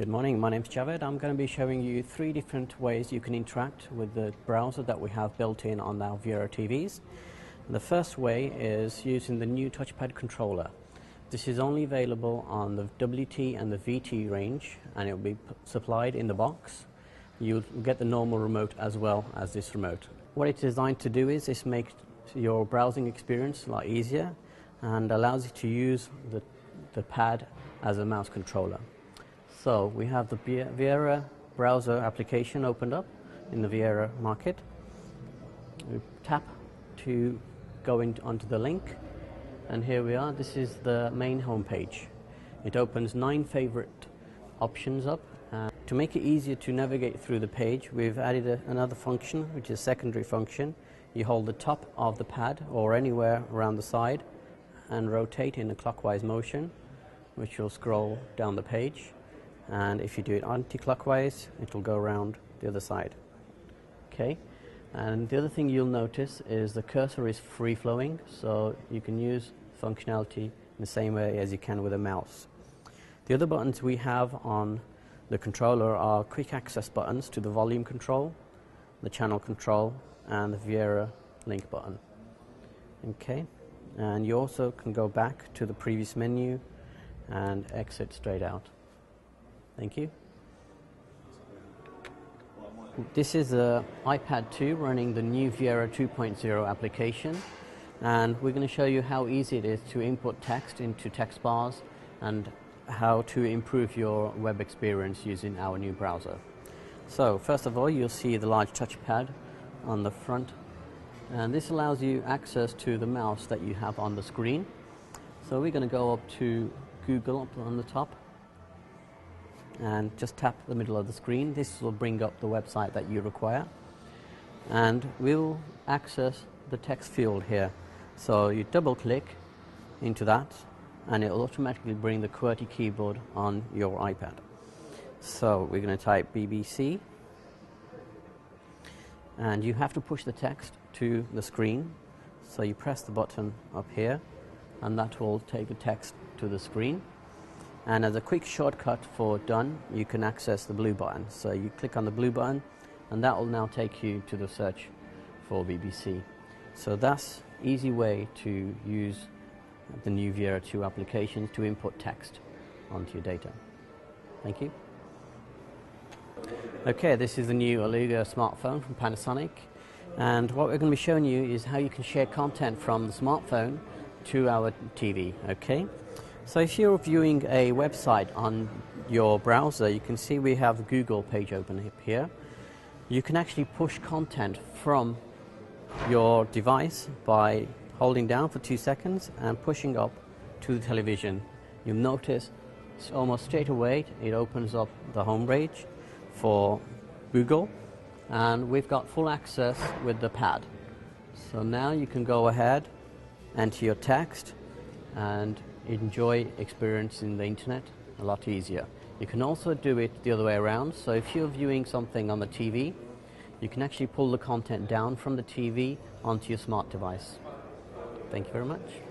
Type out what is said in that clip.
Good morning, my name is Javed. I'm going to be showing you three different ways you can interact with the browser that we have built in on our Viera TVs. The first way is using the new touchpad controller. This is only available on the WT and the VT range and it will be supplied in the box. You'll get the normal remote as well as this remote. What it's designed to do is this make your browsing experience a lot easier and allows you to use the, the pad as a mouse controller. So we have the Viera browser application opened up in the Viera market. We tap to go in, onto the link and here we are. This is the main homepage. It opens nine favorite options up. Uh, to make it easier to navigate through the page, we've added a, another function, which is a secondary function. You hold the top of the pad or anywhere around the side and rotate in a clockwise motion, which will scroll down the page and if you do it anti-clockwise it will go around the other side. Okay? And the other thing you'll notice is the cursor is free flowing so you can use functionality in the same way as you can with a mouse. The other buttons we have on the controller are quick access buttons to the volume control the channel control and the Viera link button. Okay? And you also can go back to the previous menu and exit straight out Thank you. This is a iPad 2 running the new Viera 2.0 application and we're going to show you how easy it is to input text into text bars and how to improve your web experience using our new browser. So first of all you'll see the large touchpad on the front and this allows you access to the mouse that you have on the screen. So we're going to go up to Google up on the top and just tap the middle of the screen. This will bring up the website that you require and we'll access the text field here. So you double click into that and it will automatically bring the QWERTY keyboard on your iPad. So we're going to type BBC and you have to push the text to the screen. So you press the button up here and that will take the text to the screen and as a quick shortcut for done you can access the blue button. So you click on the blue button and that will now take you to the search for BBC so that's easy way to use the new Viera 2 applications to input text onto your data. Thank you. Okay this is the new Eluga smartphone from Panasonic. And what we're going to be showing you is how you can share content from the smartphone to our TV okay so if you're viewing a website on your browser, you can see we have Google page open here. You can actually push content from your device by holding down for two seconds and pushing up to the television. You'll notice it's almost straight away it opens up the home page for Google and we've got full access with the pad. So now you can go ahead, enter your text and enjoy experiencing the internet a lot easier. You can also do it the other way around. So if you're viewing something on the TV, you can actually pull the content down from the TV onto your smart device. Thank you very much.